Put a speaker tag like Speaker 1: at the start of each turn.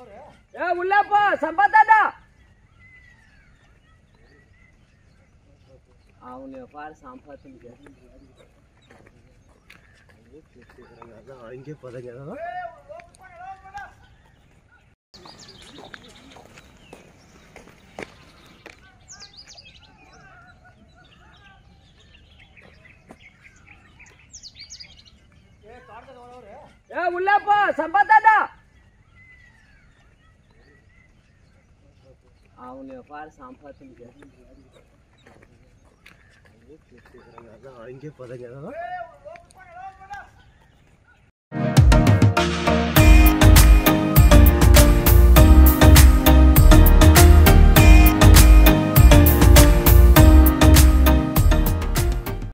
Speaker 1: ಏ
Speaker 2: ಉಳ್ಳಪ್ಪ ಸಂಪತ್ತಾದ ಅವನು ವ್ಯಾಪಾರ ಸಂಪತ್ತಿಗೆ ಹಂಗೆ ಪದಂಗೆ ಏ ಉಳ್ಳಪ್ಪ ಸಂಪತ್ತಾದ అవును అపార సాంపత్యం ఇంకే పదం కదా